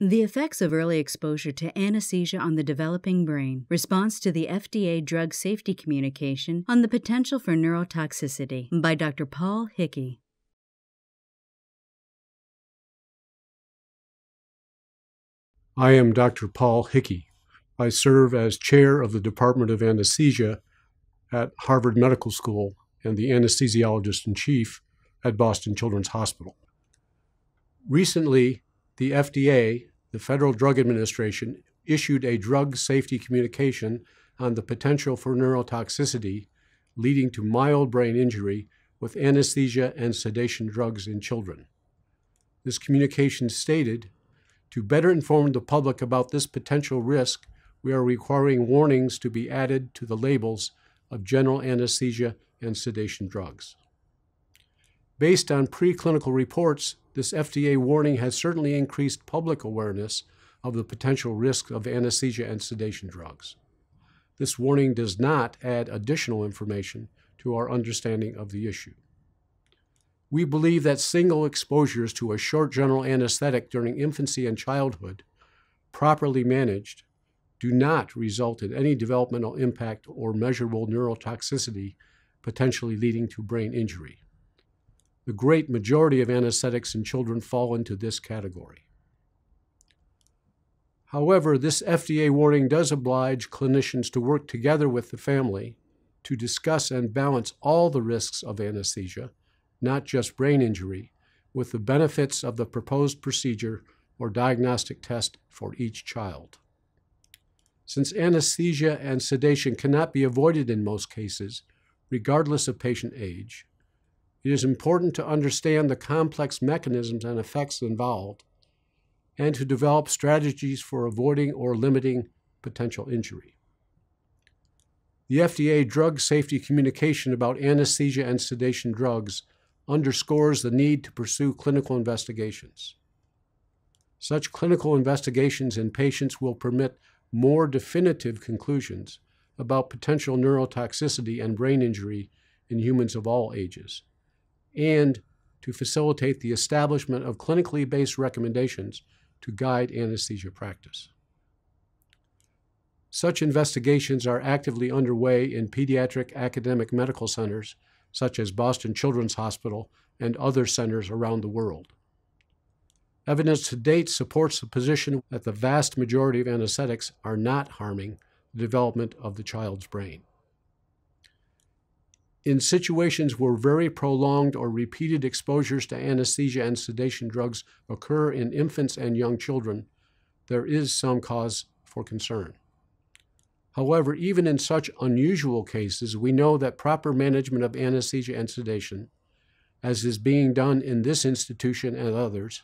The effects of early exposure to anesthesia on the developing brain, response to the FDA drug safety communication on the potential for neurotoxicity by Dr. Paul Hickey. I am Dr. Paul Hickey. I serve as chair of the Department of Anesthesia at Harvard Medical School and the anesthesiologist in chief at Boston Children's Hospital. Recently, the FDA, the Federal Drug Administration, issued a drug safety communication on the potential for neurotoxicity leading to mild brain injury with anesthesia and sedation drugs in children. This communication stated to better inform the public about this potential risk, we are requiring warnings to be added to the labels of general anesthesia and sedation drugs. Based on preclinical reports, this FDA warning has certainly increased public awareness of the potential risk of anesthesia and sedation drugs. This warning does not add additional information to our understanding of the issue. We believe that single exposures to a short general anesthetic during infancy and childhood, properly managed, do not result in any developmental impact or measurable neurotoxicity, potentially leading to brain injury. The great majority of anesthetics in children fall into this category. However, this FDA warning does oblige clinicians to work together with the family to discuss and balance all the risks of anesthesia, not just brain injury, with the benefits of the proposed procedure or diagnostic test for each child. Since anesthesia and sedation cannot be avoided in most cases, regardless of patient age, it is important to understand the complex mechanisms and effects involved and to develop strategies for avoiding or limiting potential injury. The FDA drug safety communication about anesthesia and sedation drugs underscores the need to pursue clinical investigations. Such clinical investigations in patients will permit more definitive conclusions about potential neurotoxicity and brain injury in humans of all ages and to facilitate the establishment of clinically based recommendations to guide anesthesia practice. Such investigations are actively underway in pediatric academic medical centers such as Boston Children's Hospital and other centers around the world. Evidence to date supports the position that the vast majority of anesthetics are not harming the development of the child's brain in situations where very prolonged or repeated exposures to anesthesia and sedation drugs occur in infants and young children, there is some cause for concern. However, even in such unusual cases, we know that proper management of anesthesia and sedation, as is being done in this institution and others,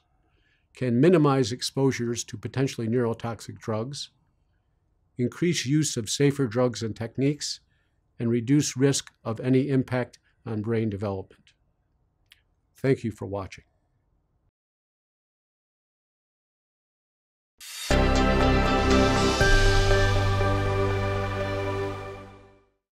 can minimize exposures to potentially neurotoxic drugs, increase use of safer drugs and techniques, and reduce risk of any impact on brain development. Thank you for watching.